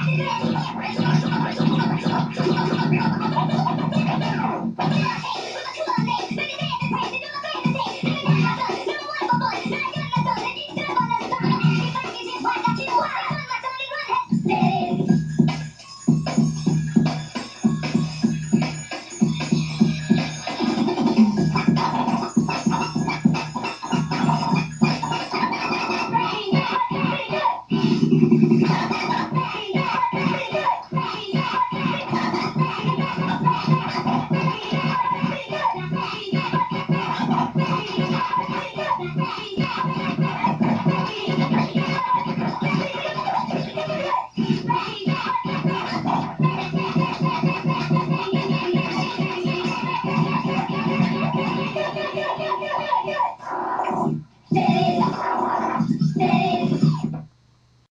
Ready? I'm not.